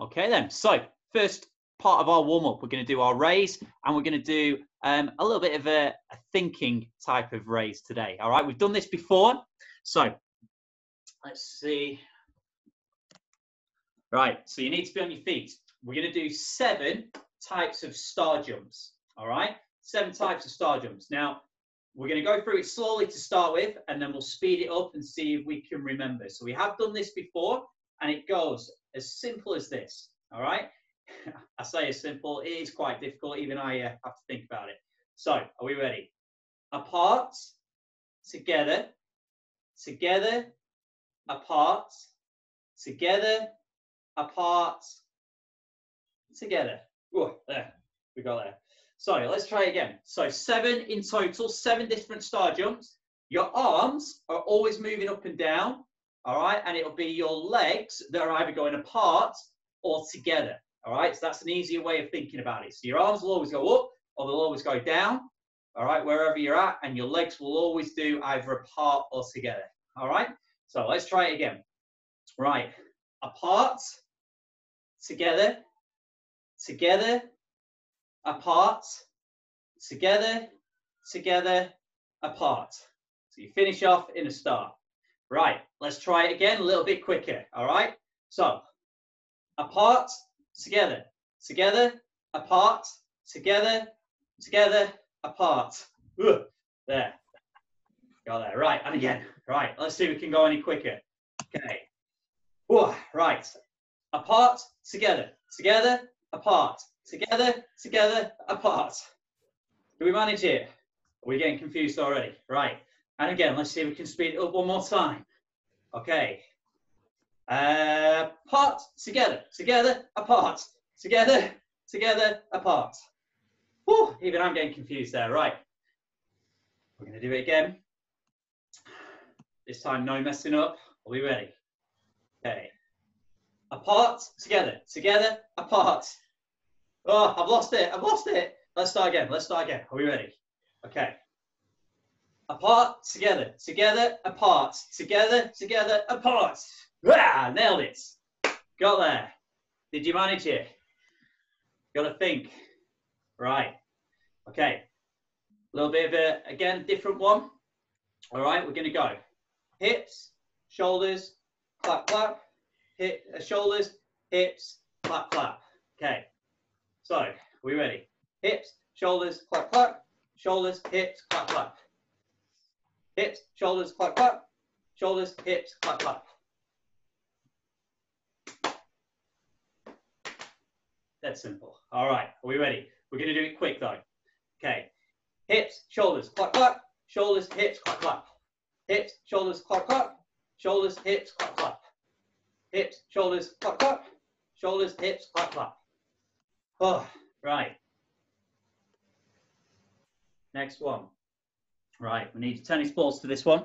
Okay then, so first part of our warm up, we're going to do our raise and we're going to do um, a little bit of a, a, thinking type of raise today. All right, we've done this before. So let's see. Right, so you need to be on your feet. We're going to do seven types of star jumps. All right, seven types of star jumps. Now, we're going to go through it slowly to start with, and then we'll speed it up and see if we can remember. So we have done this before, and it goes as simple as this. All right. I say as simple, it is quite difficult. Even I uh, have to think about it. So, are we ready? Apart, together, together, apart, together, apart, together. There, we got there. So let's try again. So seven in total, seven different star jumps. Your arms are always moving up and down, all right? And it'll be your legs that are either going apart or together, all right? So that's an easier way of thinking about it. So your arms will always go up or they'll always go down, all right, wherever you're at, and your legs will always do either apart or together, all right? So let's try it again. Right, apart, together, together, apart, together, together, apart. So you finish off in a star. Right, let's try it again a little bit quicker, all right? So, apart, together, together, apart, together, together, apart. Ugh, there. Got there. Right, and again. Right, let's see if we can go any quicker. Okay. Ooh, right. Apart, together, together, apart, together, together, apart. Do we manage it? Are we getting confused already? Right. And again, let's see if we can speed it up one more time. Okay. Uh, apart, together, together, apart, together, together, apart. Whew, even I'm getting confused there. Right. We're going to do it again. This time, no messing up. Are we ready? Okay. Apart, together, together, apart. Oh, I've lost it. I've lost it. Let's start again. Let's start again. Are we ready? Okay. Apart, together, together, apart, together, together, apart. Ah, nailed it. Got there. Did you manage it? Got to think. Right. Okay. A little bit of a, again, different one. All right, we're to go hips, shoulders, clap, clap, hip, uh, shoulders, hips, clap, clap. Okay. So, we ready? Hips, shoulders, clap, clap, shoulders, hips, clap, clap. Hips, shoulders, clap, clap, shoulders, hips, clap, clap. That's simple. All right, are we ready? We're going to do it quick though. Okay. Hips, shoulders, clap, clap. Shoulders, hips, clap, clap. Hips, shoulders, clap, clap. Shoulders, hips, clap, clap. Hips, shoulders, clap, clap. Shoulders, hips, clap, clap. Oh, right. Next one. Right, we need tennis balls for this one.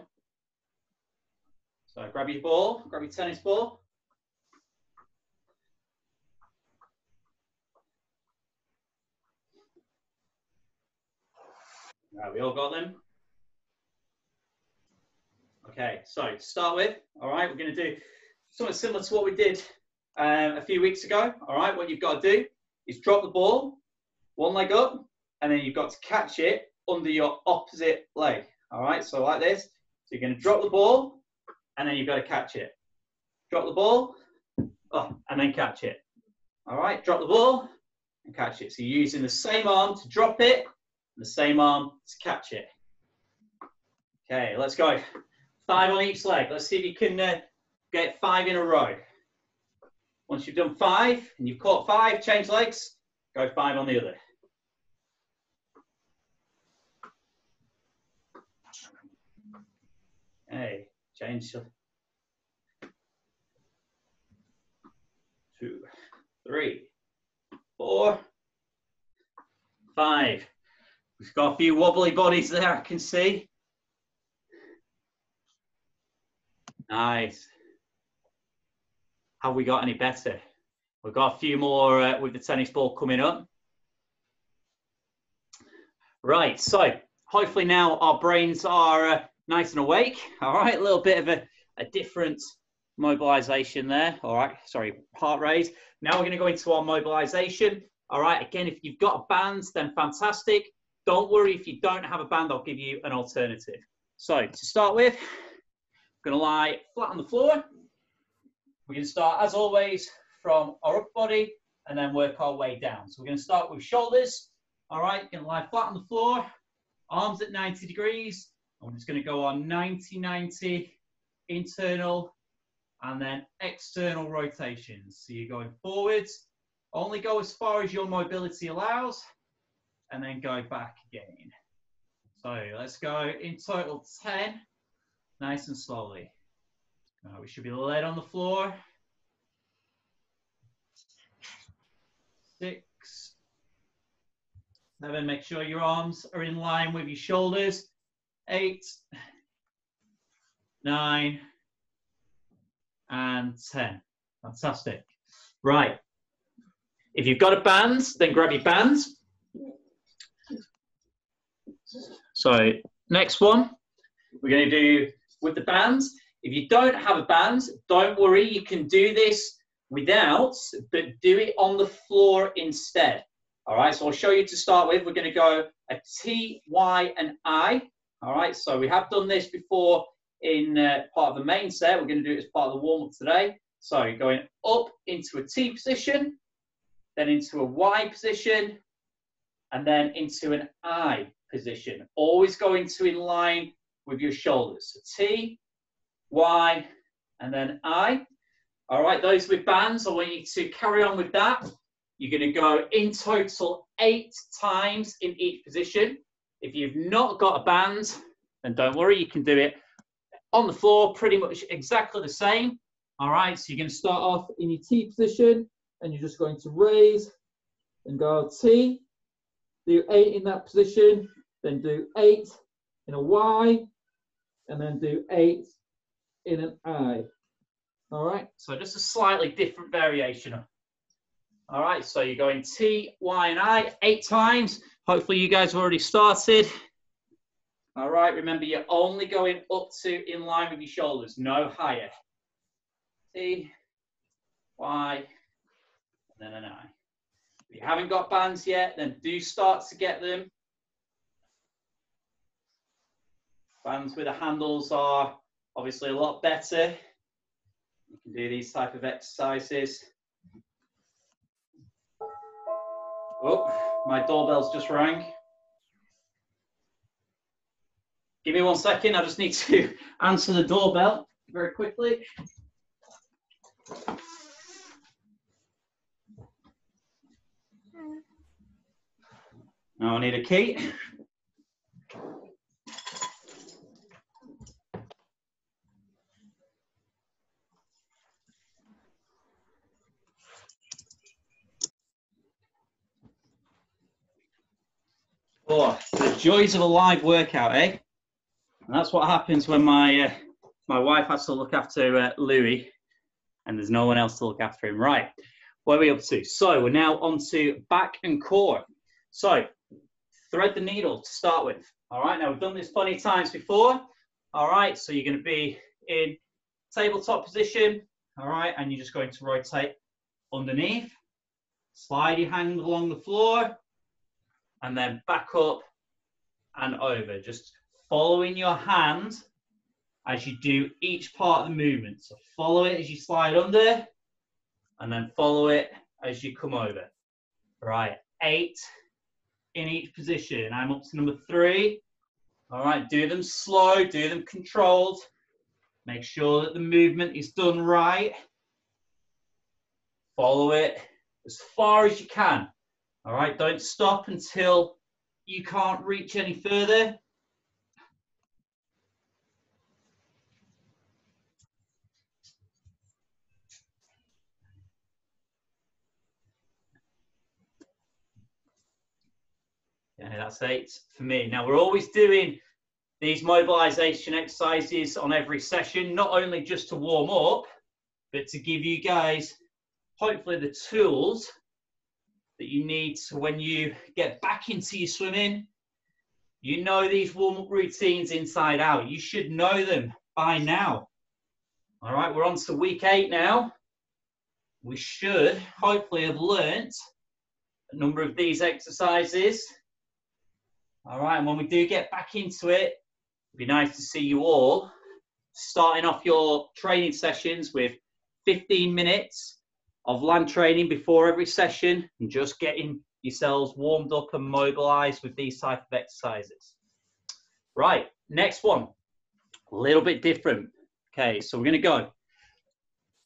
So grab your ball, grab your tennis ball. Right, we all got them? Okay, so to start with, all right, we're going to do something similar to what we did um, a few weeks ago. All right, what you've got to do is drop the ball, one leg up, and then you've got to catch it under your opposite leg. All right, so like this. So you're going to drop the ball, and then you've got to catch it. Drop the ball, oh, and then catch it. All right, drop the ball and catch it. So you're using the same arm to drop it and the same arm to catch it. Okay, let's go. Five on each leg. Let's see if you can uh, get five in a row. Once you've done five and you've caught five, change legs, go five on the other. Hey, change. Two, three, four, five. We've got a few wobbly bodies there, I can see. Nice. Have we got any better? We've got a few more uh, with the tennis ball coming up. Right, so hopefully now our brains are uh, nice and awake. All right, a little bit of a, a different mobilization there. All right, sorry, heart rate. Now we're going to go into our mobilization. All right, again, if you've got a band, then fantastic. Don't worry if you don't have a band, I'll give you an alternative. So to start with, I'm going to lie flat on the floor. We're going to start, as always, from our upper body and then work our way down. So we're going to start with shoulders. All right, to lie flat on the floor, arms at 90 degrees. I'm just going to go on 90, 90, internal, and then external rotations. So you're going forwards, only go as far as your mobility allows, and then go back again. So let's go in total 10, nice and slowly. Uh, we should be laid on the floor. Six, seven, make sure your arms are in line with your shoulders. Eight, nine, and 10. Fantastic. Right. If you've got a band, then grab your band. So next one, we're going to do with the bands. If you don't have a band, don't worry, you can do this without, but do it on the floor instead. All right, so I'll show you to start with. We're going to go a T, Y, and I. All right, so we have done this before in uh, part of the main set. We're going to do it as part of the warm up today. So going up into a T position, then into a Y position, and then into an I position. Always going to in line with your shoulders. So T, Y, and then I. All right, those with bands, I want you to carry on with that. You're going to go in total eight times in each position. If you've not got a band, then don't worry, you can do it on the floor, pretty much exactly the same. All right, so you're going to start off in your T position, and you're just going to raise and go T, do eight in that position, then do eight in a Y, and then do eight in an I. All right, so just a slightly different variation. All right, so you're going T, Y, and I eight times. Hopefully you guys have already started. All right, remember you're only going up to in line with your shoulders, no higher. T, Y, and then an I. If you haven't got bands yet, then do start to get them. Bands with the handles are obviously a lot better. You can do these type of exercises. Oh, my doorbell's just rang. Give me one second. I just need to answer the doorbell very quickly. Now I need a key. Oh, the joys of a live workout, eh? And that's what happens when my uh, my wife has to look after uh, Louis, and there's no one else to look after him. Right, what are we up to? So we're now on to back and core. So thread the needle to start with. All right, now we've done this plenty of times before. All right, so you're going to be in tabletop position. All right, and you're just going to rotate underneath. Slide your hand along the floor, and then back up and over. Just following your hand as you do each part of the movement. So follow it as you slide under and then follow it as you come over. Right, eight in each position. I'm up to number three. All right, do them slow, do them controlled. Make sure that the movement is done right. Follow it as far as you can. All right, don't stop until you can't reach any further. Yeah, that's eight for me. Now we're always doing these mobilization exercises on every session, not only just to warm up, but to give you guys hopefully the tools that you need so when you get back into your swimming, you know these warm up routines inside out. You should know them by now. All right, we're on to week eight now. We should hopefully have learnt a number of these exercises. All right, and when we do get back into it, it'd be nice to see you all starting off your training sessions with 15 minutes of land training before every session and just getting yourselves warmed up and mobilized with these type of exercises. Right, next one, a little bit different. Okay, so we're gonna go.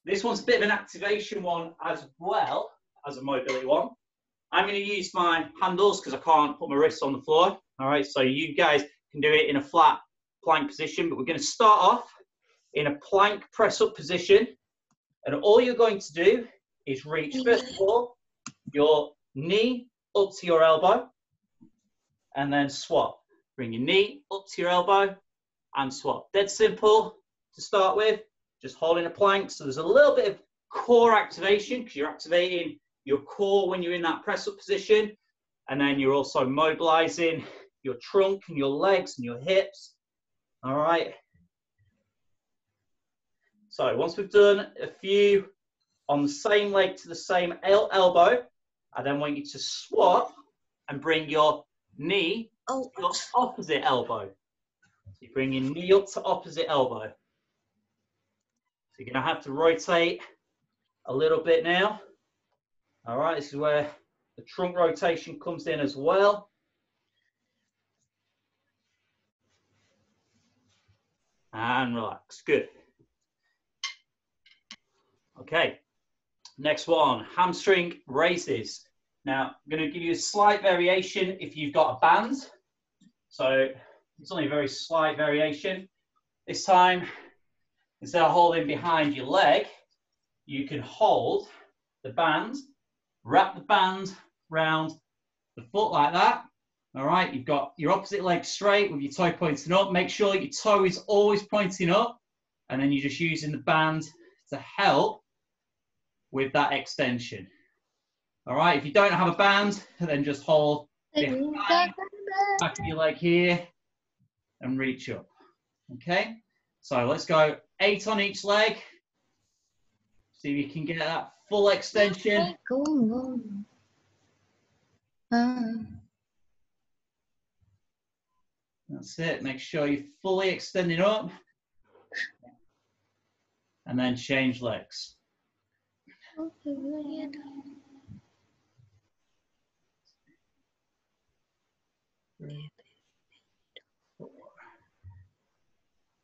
This one's a bit of an activation one as well as a mobility one. I'm gonna use my handles because I can't put my wrists on the floor. All right, so you guys can do it in a flat plank position, but we're gonna start off in a plank press up position. And all you're going to do is reach, mm-hmm. first of all, your knee up to your elbow and then swap. Bring your knee up to your elbow and swap. Dead simple to start with, just holding a plank. So there's a little bit of core activation because you're activating your core when you're in that press up position. And then you're also mobilizing your trunk and your legs and your hips. All right. So once we've done a few on the same leg to the same el elbow, I then want you to swap and bring your knee oh. to your opposite elbow. So you bring your knee up to opposite elbow. So you're going to have to rotate a little bit now. All right, this is where the trunk rotation comes in as well. And relax, good. Okay, next one, hamstring raises. Now, I'm going to give you a slight variation if you've got a band. So it's only a very slight variation. This time, instead of holding behind your leg, you can hold the band, wrap the band round the foot like that. All right, you've got your opposite leg straight with your toe pointing up. Make sure your toe is always pointing up. And then you're just using the band to help with that extension. All right, if you don't have a band, then just hold back of your leg here and reach up. Okay, so let's go eight on each leg. See if you can get that full extension. That's it. Make sure you're fully extending up. And then change legs. Four,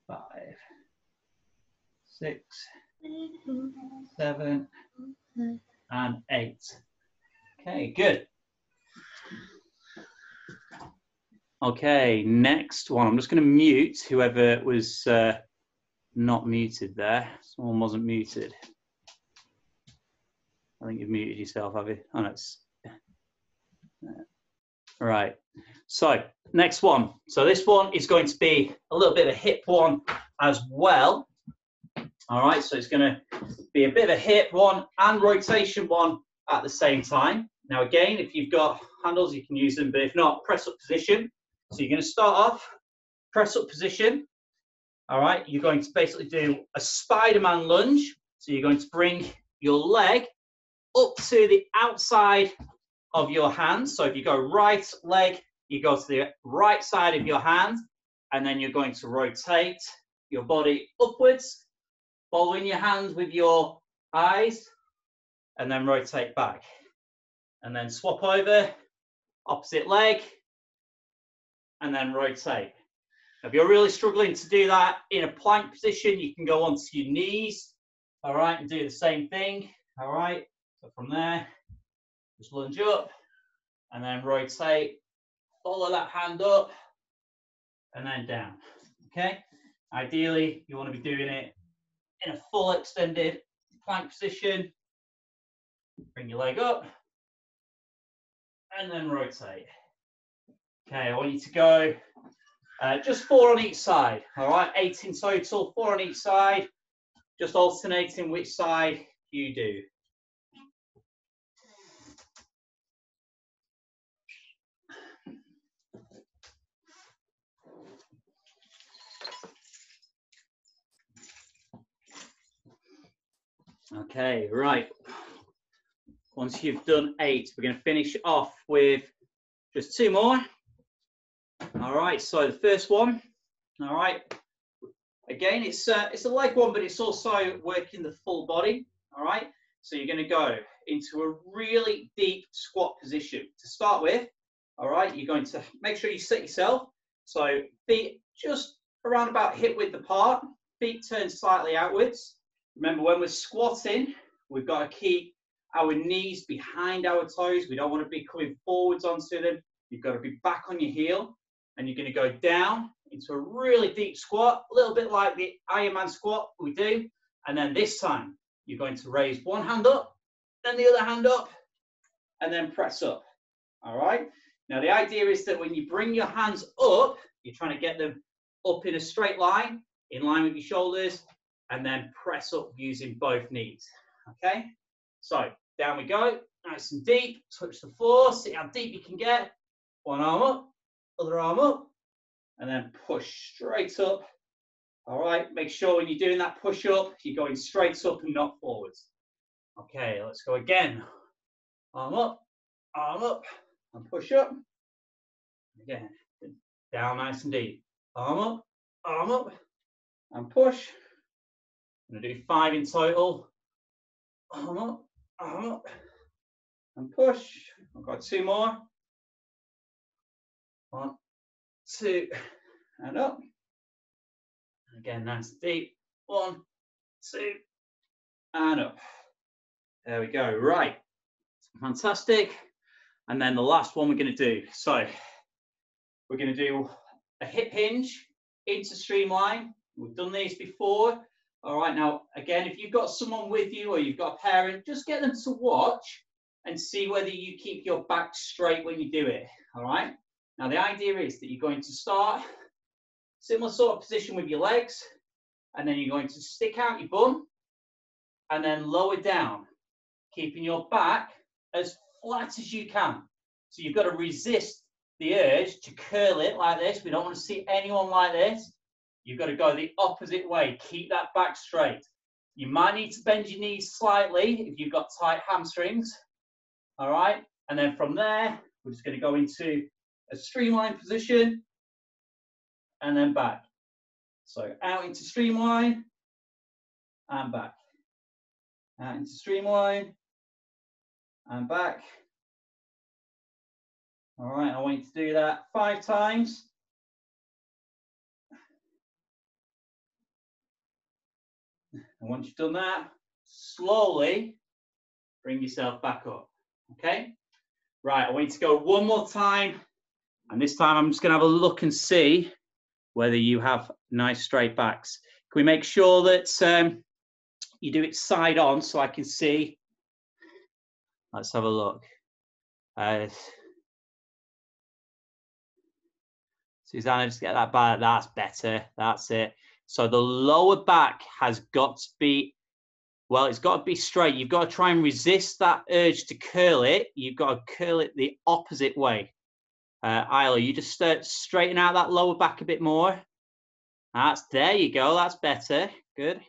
five, six, seven, and eight. Okay, good. Okay, next one. I'm just going to mute whoever was uh, not muted there. Someone wasn't muted. I think you've muted yourself, have you? Oh, no, it's... Right. So next one. So this one is going to be a little bit of a hip one as well. All right. So it's going to be a bit of a hip one and rotation one at the same time. Now, again, if you've got handles, you can use them, but if not, press up position. So you're going to start off press up position. All right. You're going to basically do a Spider-Man lunge. So you're going to bring your leg up to the outside of your hand. So if you go right leg, you go to the right side of your hand, and then you're going to rotate your body upwards, following your hand with your eyes, and then rotate back. And then swap over, opposite leg, and then rotate. If you're really struggling to do that in a plank position, you can go onto your knees, all right, and do the same thing, all right. So from there, just lunge up and then rotate, follow that hand up and then down. Okay. Ideally, you want to be doing it in a full extended plank position. Bring your leg up and then rotate. Okay, I want you to go uh, just four on each side. All right, eight in total, four on each side. Just alternating which side you do. Okay, right. Once you've done eight, we're going to finish off with just two more. All right, so the first one, all right. Again, it's uh, it's a leg one, but it's also working the full body. All right, so you're going to go into a really deep squat position to start with. All right, you're going to make sure you sit yourself. So feet just around about hip width apart, feet turned slightly outwards. Remember, when we're squatting, we've got to keep our knees behind our toes. We don't want to be coming forwards onto them. You've got to be back on your heel, and you're going to go down into a really deep squat, a little bit like the Ironman squat we do. And then this time, you're going to raise one hand up, then the other hand up, and then press up. All right. Now, the idea is that when you bring your hands up, you're trying to get them up in a straight line, in line with your shoulders, and then press up using both knees. Okay, so down we go, nice and deep, touch the floor, see how deep you can get. One arm up, other arm up, and then push straight up. All right, make sure when you're doing that push up, you're going straight up and not forwards. Okay, let's go again. Arm up, arm up, and push up. Again, down nice and deep. Arm up, arm up, and push. I'm going to do five in total. Arm up, arm up, and push. I've got two more. One, two, and up. Again, nice and deep. One, two, and up. There we go. Right. Fantastic. And then the last one we're going to do. So we're going to do a hip hinge into streamline. We've done these before. All right, now, again, if you've got someone with you or you've got a parent, just get them to watch and see whether you keep your back straight when you do it. All right. Now, the idea is that you're going to start similar sort of position with your legs, and then you're going to stick out your bum and then lower down, keeping your back as flat as you can. So you've got to resist the urge to curl it like this. We don't want to see anyone like this. You've got to go the opposite way. Keep that back straight. You might need to bend your knees slightly if you've got tight hamstrings. All right. And then from there, we're just going to go into a streamline position and then back. So out into streamline and back. Out into streamline and back. All right, I want you to do that five times. And once you've done that, slowly bring yourself back up. Okay? Right, I want you to go one more time. And this time I'm just going to have a look and see whether you have nice straight backs. Can we make sure that um, you do it side on so I can see? Let's have a look. Uh, Susanna, just get that back. That's better. That's it. So the lower back has got to be, well, it's got to be straight. You've got to try and resist that urge to curl it. You've got to curl it the opposite way. Uh, Isla, you just start straighten out that lower back a bit more. That's there you go. That's better. Good.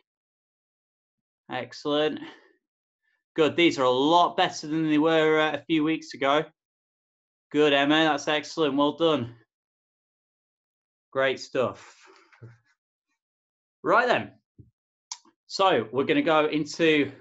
Excellent. Good. These are a lot better than they were uh, a few weeks ago. Good, Emma. That's excellent. Well done. Great stuff. Right then. So we're going to go into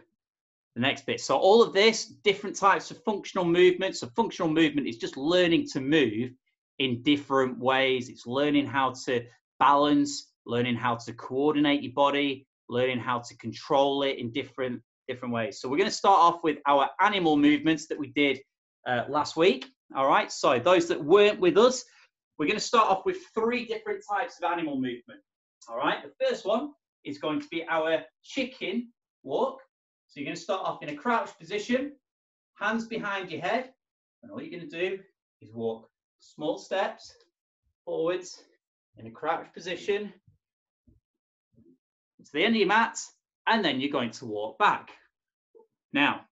the next bit. So all of this, different types of functional movements. So functional movement is just learning to move in different ways. It's learning how to balance, learning how to coordinate your body, learning how to control it in different different ways. So we're going to start off with our animal movements that we did uh, last week. All right. So those that weren't with us, we're going to start off with three different types of animal movement. All right, the first one is going to be our chicken walk. So you're going to start off in a crouched position, hands behind your head, and all you're going to do is walk small steps forwards in a crouched position to the end of your mat, and then you're going to walk back. Now,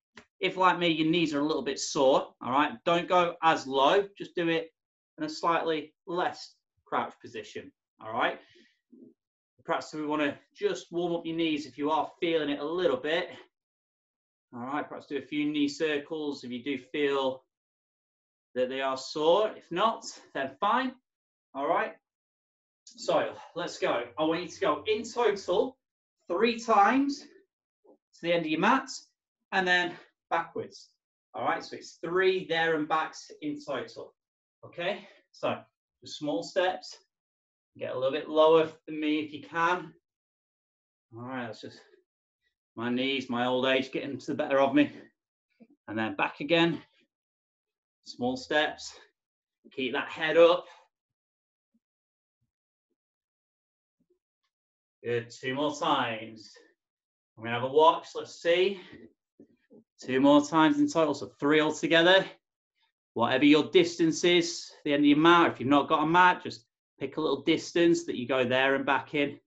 if like me, your knees are a little bit sore, all right, don't go as low, just do it in a slightly less crouched position, all right? Perhaps we want to just warm up your knees if you are feeling it a little bit. All right, perhaps do a few knee circles if you do feel that they are sore. If not, then fine. All right. So let's go. I want you to go in total three times to the end of your mat and then backwards. All right, so it's three there and backs in total. Okay, so just small steps. Get a little bit lower than me if you can. All right, that's just my knees, my old age getting to the better of me. And then back again. Small steps. Keep that head up. Good, two more times. I'm gonna have a watch, let's see. Two more times in total, so three altogether. Whatever your distance is, the end of your mat, if you've not got a mat, just pick a little distance that you go there and back in.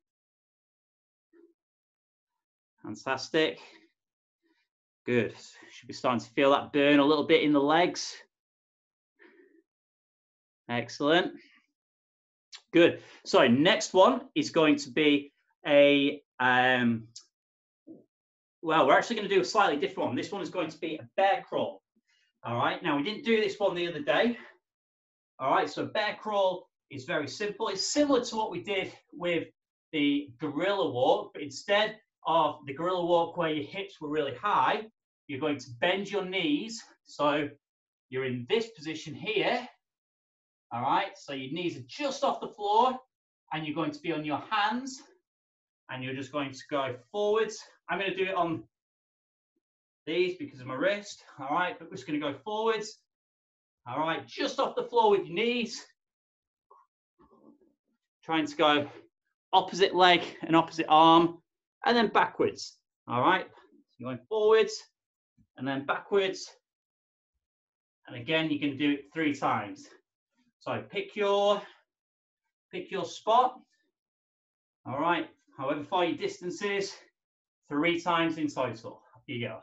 Fantastic. Good. Should be starting to feel that burn a little bit in the legs. Excellent. Good. So next one is going to be a, um, well, we're actually going to do a slightly different one. This one is going to be a bear crawl. All right. Now, we didn't do this one the other day. All right. So bear crawl is very simple. It's similar to what we did with the gorilla walk, but instead of the gorilla walk where your hips were really high, you're going to bend your knees. So you're in this position here. All right. So your knees are just off the floor and you're going to be on your hands and you're just going to go forwards. I'm going to do it on these because of my wrist. All right, but we're just going to go forwards. All right, just off the floor with your knees. Trying to go opposite leg and opposite arm, and then backwards. All right, so going forwards and then backwards. And again, you can do it three times. So pick your pick your spot. All right, however far your distance is, three times in total. Up you go.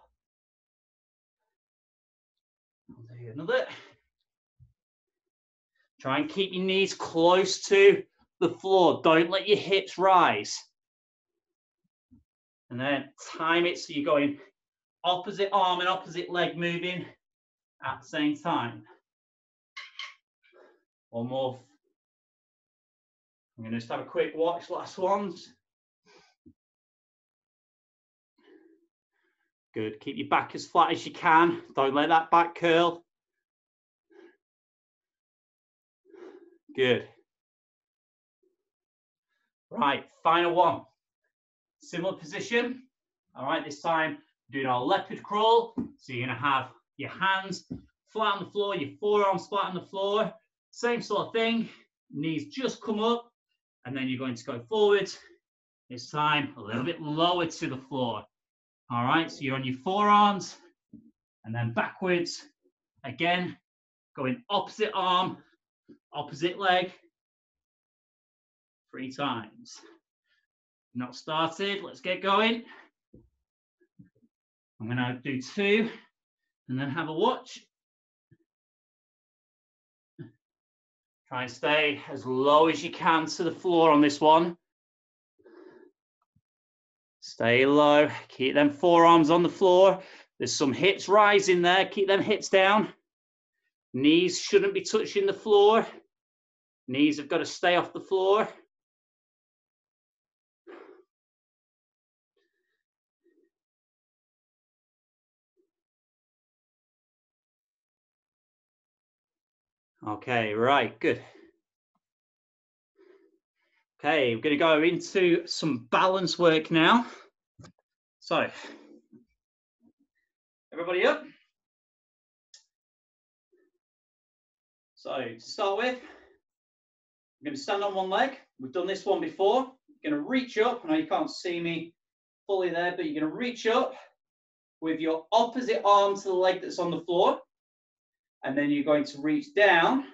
I'll do another. Try and keep your knees close to the floor. Don't let your hips rise. And then time it so you're going opposite arm and opposite leg moving at the same time. One more. I'm going to just have a quick watch, last ones. Good. Keep your back as flat as you can. Don't let that back curl. Good. Right, final one. Similar position. All right, this time doing our leopard crawl. So you're gonna have your hands flat on the floor, your forearms flat on the floor. Same sort of thing. Knees just come up, and then you're going to go forward. This time a little bit lower to the floor. All right, so you're on your forearms and then backwards. Again, going opposite arm, opposite leg, three times. Not started, let's get going. I'm gonna do two and then have a watch. Try and stay as low as you can to the floor on this one. Stay low. Keep them forearms on the floor. There's some hips rising there. Keep them hips down. Knees shouldn't be touching the floor. Knees have got to stay off the floor. Okay, right, good. Okay, we're going to go into some balance work now. So, everybody up? So, to start with, I'm going to stand on one leg. We've done this one before. You're going to reach up. I know you can't see me fully there, but you're going to reach up with your opposite arm to the leg that's on the floor. And then you're going to reach down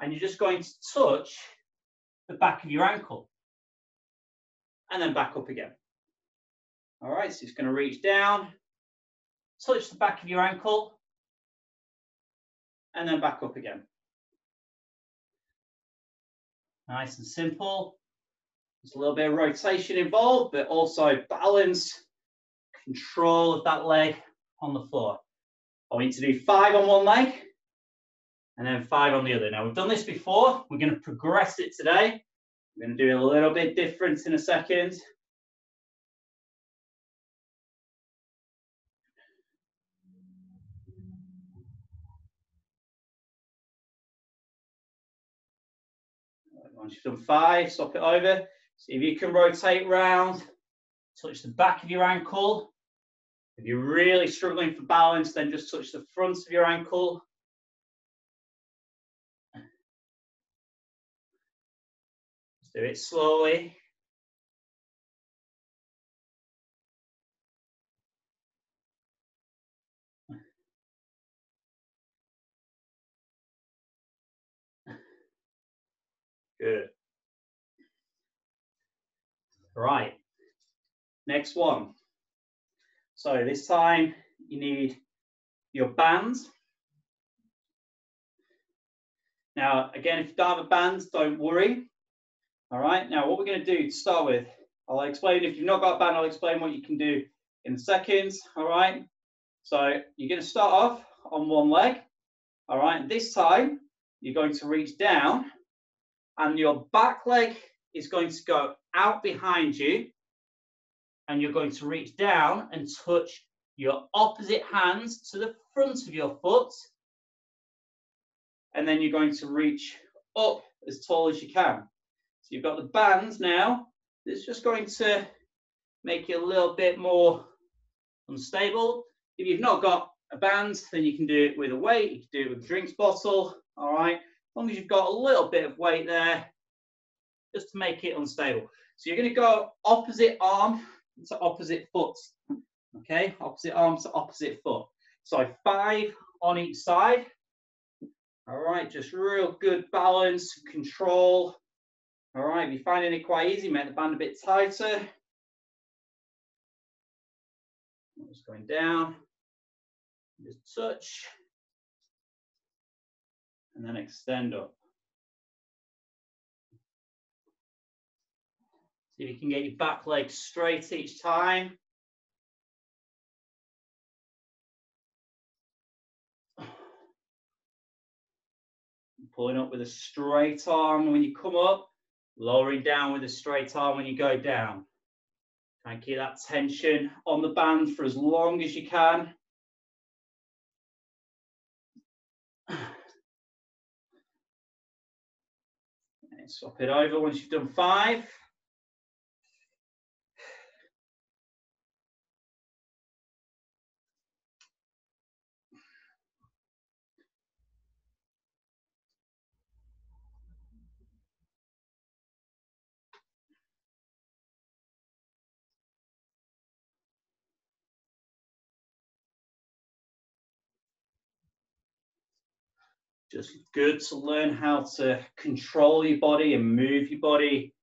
and you're just going to touch the back of your ankle and then back up again. All right, so it's going to reach down, touch the back of your ankle, and then back up again. Nice and simple. There's a little bit of rotation involved, but also balance, control of that leg on the floor. I want you to do five on one leg and then five on the other. Now, we've done this before. We're going to progress it today. We're going to do a little bit different in a second. Once you've done five, stop it over. See if you can rotate round, touch the back of your ankle. If you're really struggling for balance, then just touch the front of your ankle. Just do it slowly. Good. Right. Next one. So this time you need your bands. Now, again, if you don't have a band, don't worry. All right. Now, what we're going to do to start with, I'll explain. If you've not got a band, I'll explain what you can do in seconds. All right. So you're going to start off on one leg. All right. This time you're going to reach down and your back leg is going to go out behind you and you're going to reach down and touch your opposite hands to the front of your foot and then you're going to reach up as tall as you can. So you've got the band now. It's just going to make you a little bit more unstable. If you've not got a band, then you can do it with a weight. You can do it with a drinks bottle. All right As long as you've got a little bit of weight there, just to make it unstable. So you're going to go opposite arm to opposite foot. Okay, opposite arm to opposite foot. So five on each side. All right, just real good balance, control. All right, if you're finding it quite easy, make the band a bit tighter. Just going down, just touch and then extend up. If you can get your back leg straight each time. Pulling up with a straight arm when you come up, lowering down with a straight arm when you go down. Try and keep that tension on the band for as long as you can. swap it over once you've done five. Just good to learn how to control your body and move your body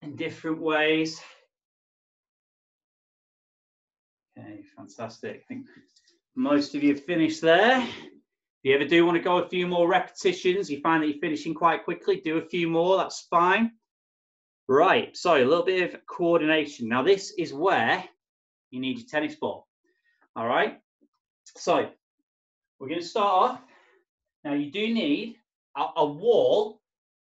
in different ways. Okay, fantastic. I think most of you have finished there. If you ever do want to go a few more repetitions, you find that you're finishing quite quickly, do a few more, that's fine. Right, so a little bit of coordination. Now this is where you need your tennis ball. All right, so we're going to start off. Now you do need a, a wall.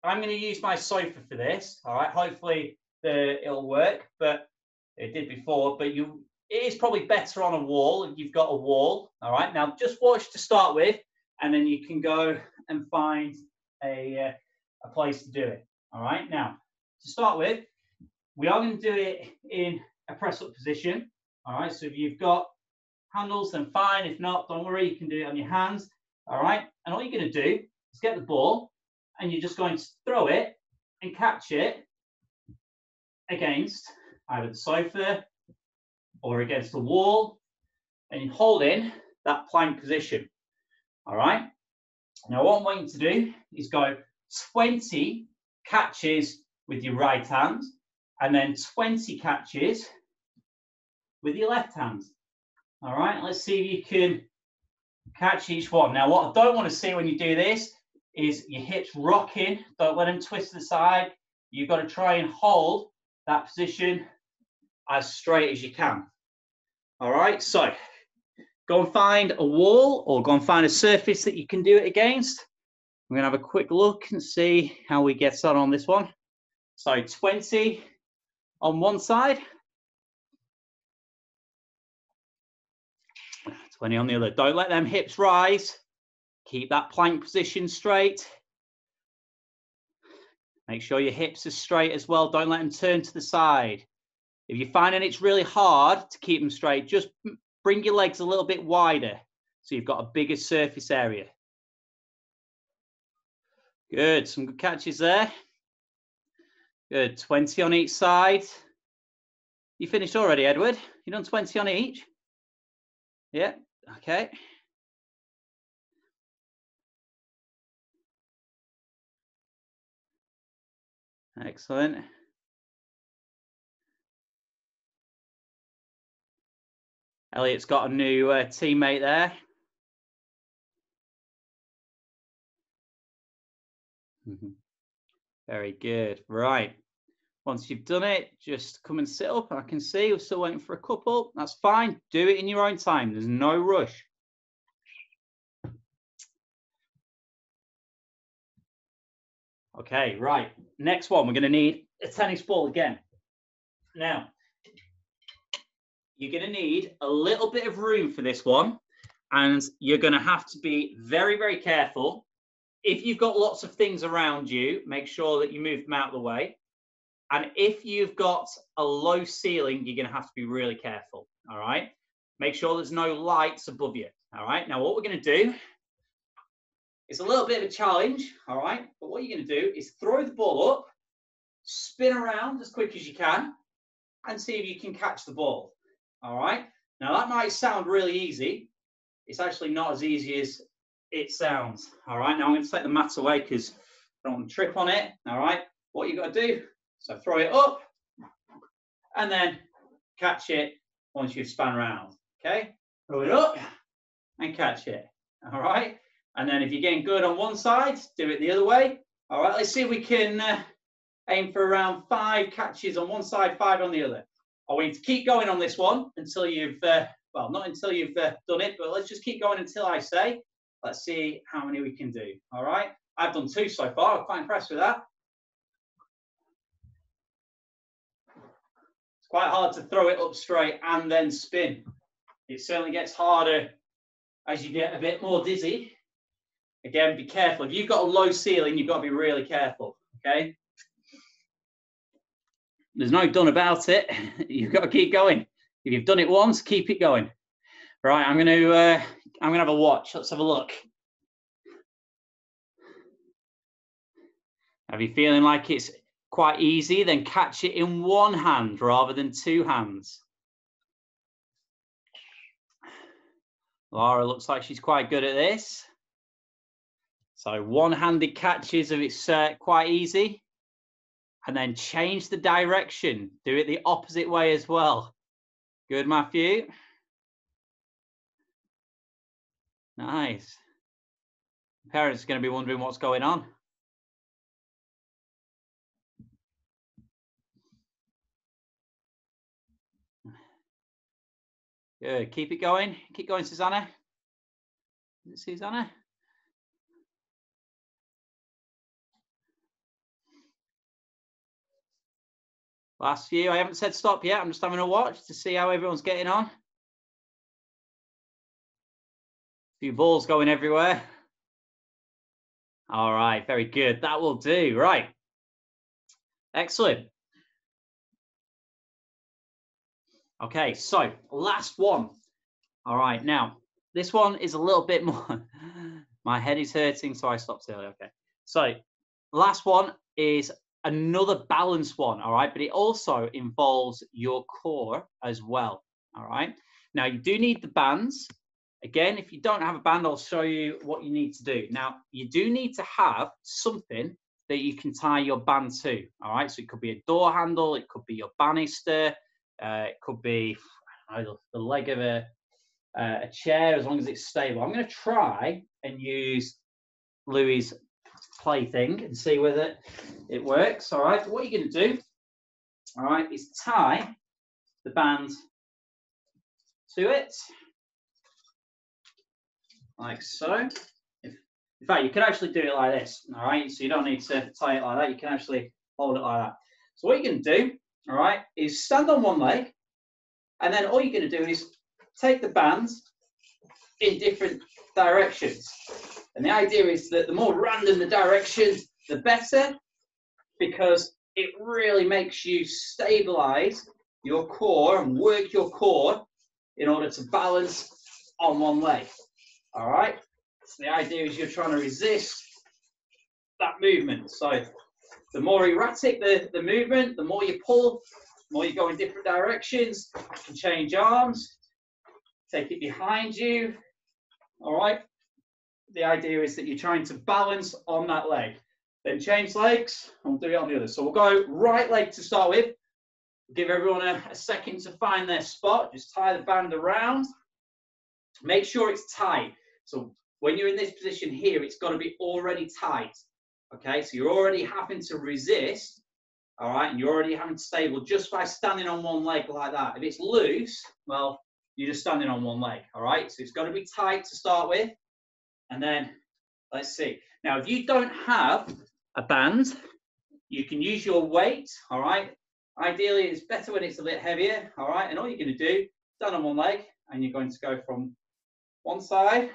I'm going to use my sofa for this. All right. Hopefully the, it'll work, but it did before. But you, it is probably better on a wall if you've got a wall. All right. Now just watch to start with, and then you can go and find a uh, a place to do it. All right. Now to start with, we are going to do it in a press up position. All right. So if you've got handles, then fine. If not, don't worry, you can do it on your hands. All right. And all you're going to do is get the ball and you're just going to throw it and catch it against either the sofa or against the wall and you hold in that plank position. All right. Now, what I want you to do is go 20 catches with your right hand and then 20 catches with your left hand. All right, let's see if you can catch each one. Now, what I don't want to see when you do this is your hips rocking. Don't let them twist to the side. You've got to try and hold that position as straight as you can. All right, so go and find a wall or go and find a surface that you can do it against. We're going to have a quick look and see how we get on on this one. So 20 on one side, 20 on the other. Don't let them hips rise. Keep that plank position straight. Make sure your hips are straight as well. Don't let them turn to the side. If you're finding it's really hard to keep them straight, just bring your legs a little bit wider so you've got a bigger surface area. Good, some good catches there. Good, 20 on each side. You finished already, Edward? You done 20 on each? Yeah, okay. Excellent. Elliot's got a new uh, teammate there. Mm-hmm. Very good. Right. Once you've done it, just come and sit up. I can see we're still waiting for a couple. That's fine. Do it in your own time. There's no rush. Okay, right. Next one, we're going to need a tennis ball again. Now, you're going to need a little bit of room for this one, and you're going to have to be very, very careful. If you've got lots of things around you, make sure that you move them out of the way. And if you've got a low ceiling, you're going to have to be really careful. All right. Make sure there's no lights above you. All right. Now, what we're going to do it's a little bit of a challenge, all right? But what you're going to do is throw the ball up, spin around as quick as you can, and see if you can catch the ball, all right? Now, that might sound really easy. It's actually not as easy as it sounds, all right? Now, I'm going to take the mat away because I don't want to trip on it, all right? What you got to do, so throw it up, and then catch it once you've spun around, okay? Throw it up and catch it, all right? And then if you're getting good on one side, do it the other way. All right, let's see if we can uh, aim for around five catches on one side, five on the other. I want you to keep going on this one until you've, uh, well, not until you've uh, done it, but let's just keep going until I say. Let's see how many we can do. All right, I've done two so far. I'm quite impressed with that. Quite hard to throw it up straight and then spin. It certainly gets harder as you get a bit more dizzy. Again, be careful. If you've got a low ceiling, you've got to be really careful, okay? There's no done about it. You've got to keep going. If you've done it once, keep it going. Right, I'm going to uh, I'm going to have a watch. Let's have a look. Have you feeling like it's quite easy? Then catch it in one hand rather than two hands. Laura looks like she's quite good at this. So one-handed catches if it's uh, quite easy. And then change the direction. Do it the opposite way as well. Good, Matthew. Nice. Parents are going to be wondering what's going on. Good. Keep it going. Keep going, Susanna. Susanna? Last few, I haven't said stop yet. I'm just having a watch to see how everyone's getting on. Few balls going everywhere. All right, very good. That will do. Right. Excellent. Okay, so last one. All right, now this one is a little bit more. My head is hurting, so I stopped early. Okay, so last one is another balanced one, all right? But it also involves your core as well, all right? Now, you do need the bands. Again, if you don't have a band, I'll show you what you need to do. Now, you do need to have something that you can tie your band to, all right? So it could be a door handle, it could be your banister, uh, it could be know, the leg of a, uh, a chair, as long as it's stable. I'm going to try and use Louis' plaything and see whether it works. All right, what are you're going to do, all right, is tie the band to it, like so. If, in fact, you can actually do it like this, all right? So you don't need to tie it like that. You can actually hold it like that. So what you can do, all right, is stand on one leg, and then all you're going to do is take the bands in different directions. And the idea is that the more random the direction, the better, because it really makes you stabilize your core and work your core in order to balance on one leg. All right. So the idea is you're trying to resist that movement. So the more erratic the, the movement, the more you pull, the more you go in different directions. You can change arms, take it behind you. All right. The idea is that you're trying to balance on that leg. Then change legs, and we'll do it on the other. So we'll go right leg to start with. Give everyone a, a second to find their spot. Just tie the band around. Make sure it's tight. So when you're in this position here, it's got to be already tight. Okay, so you're already having to resist, all right, and you're already having to stable just by standing on one leg like that. If it's loose, well, you're just standing on one leg, all right? So it's got to be tight to start with. And then, let's see. Now, if you don't have a band, you can use your weight, all right? Ideally, it's better when it's a bit heavier, all right? And all you're going to do, stand on one leg, and you're going to go from one side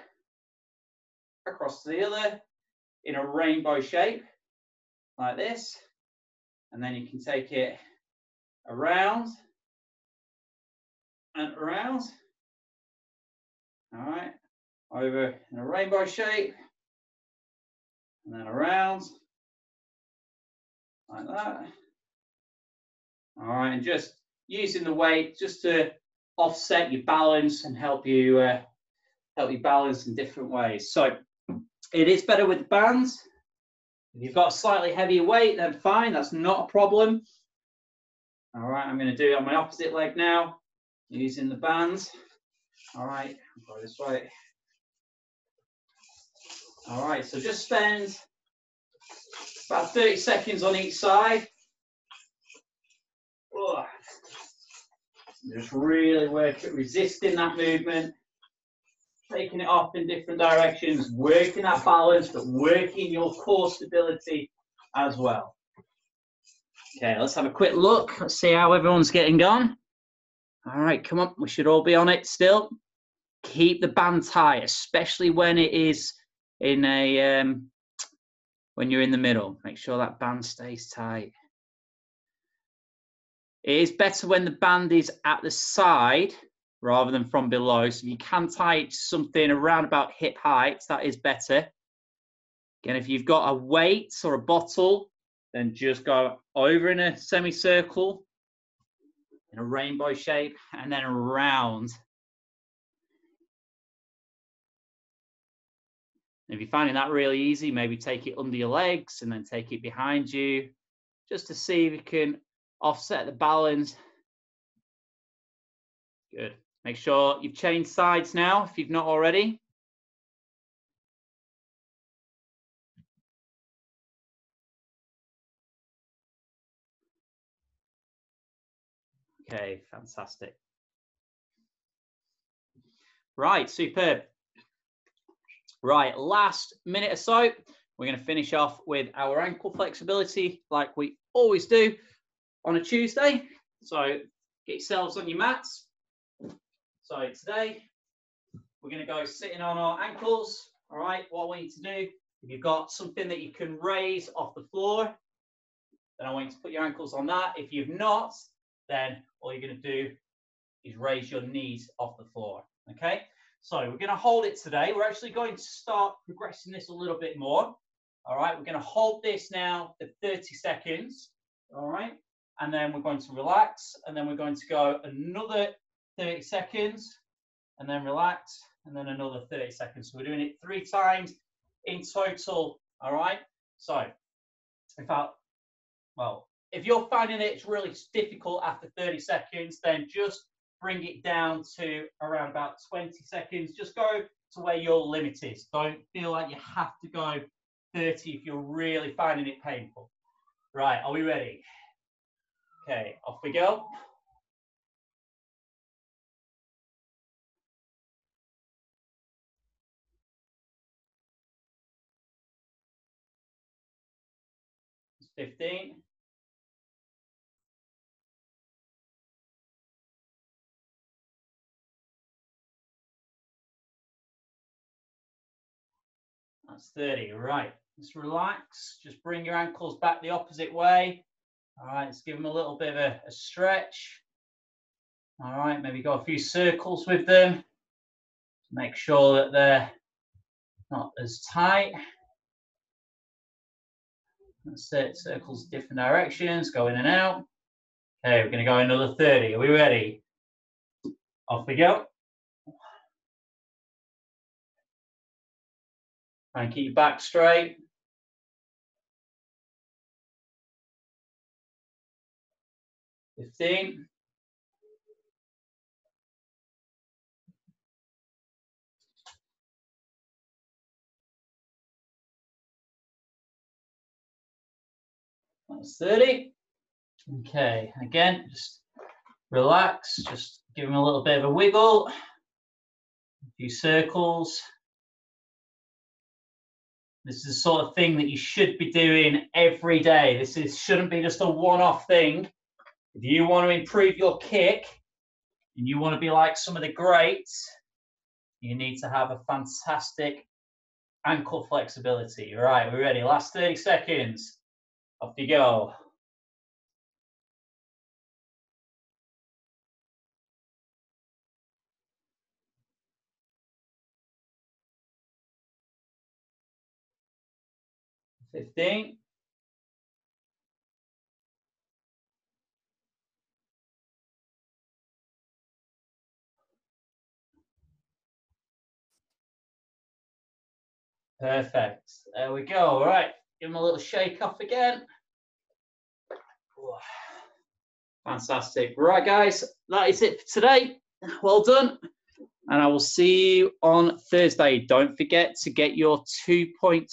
across to the other in a rainbow shape, like this. And then you can take it around and around. All right, over in a rainbow shape, and then around like that. All right, and just using the weight just to offset your balance and help you uh, help you balance in different ways. So it is better with bands. If you've got a slightly heavier weight, then fine, that's not a problem. All right, I'm going to do it on my opposite leg now, using the bands. All right, go this way. All right, so just spend about 30 seconds on each side. Just really work at resisting that movement taking it off in different directions, working that balance, but working your core stability as well. Okay, let's have a quick look. Let's see how everyone's getting on. All right, come on, we should all be on it still. Keep the band tight, especially when it is in a um, when you're in the middle. Make sure that band stays tight. It is better when the band is at the side rather than from below. So you can tie something around about hip height, that is better. Again, if you've got a weight or a bottle, then just go over in a semicircle in a rainbow shape and then around. If you're finding that really easy, maybe take it under your legs and then take it behind you just to see if you can offset the balance. Good. Make sure you've changed sides now if you've not already. Okay, fantastic. Right, superb. Right, last minute or so, we're going to finish off with our ankle flexibility like we always do on a Tuesday. So get yourselves on your mats. So today we're going to go sitting on our ankles. All right, what I want you to do, if you've got something that you can raise off the floor, then I want you to put your ankles on that. If you've not, then all you're going to do is raise your knees off the floor. Okay, so we're going to hold it today. We're actually going to start progressing this a little bit more. All right, we're going to hold this now for 30 seconds. All right, and then we're going to relax, and then we're going to go another 30 seconds, and then relax, and then another 30 seconds. So we're doing it three times in total, all right? So if I, well, if you're finding it, it's really difficult after 30 seconds, then just bring it down to around about 20 seconds. Just go to where your limit is. Don't feel like you have to go 30 if you're really finding it painful. Right, are we ready? Okay, off we go. 15. That's 30, right. Just relax, just bring your ankles back the opposite way. All right, let's give them a little bit of a, a stretch. All right, maybe go a few circles with them. Make sure that they're not as tight. It, circles different directions, go in and out. Okay, we're gonna go another 30. Are we ready? Off we go. Try and keep your back straight. Fifteen. That's 30. Okay, again, just relax, just give them a little bit of a wiggle, a few circles. This is the sort of thing that you should be doing every day. This is, shouldn't be just a one-off thing. If you want to improve your kick and you want to be like some of the greats, you need to have a fantastic ankle flexibility. All right, we're ready. Last 30 seconds. Off you go. Fifteen. Perfect. There we go. All right. Give them a little shake off again. Fantastic. Right, guys, that is it for today. Well done. And I will see you on Thursday. Don't forget to get your 2.6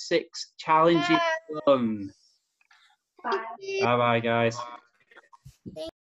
challenges done. Bye. Bye bye, guys.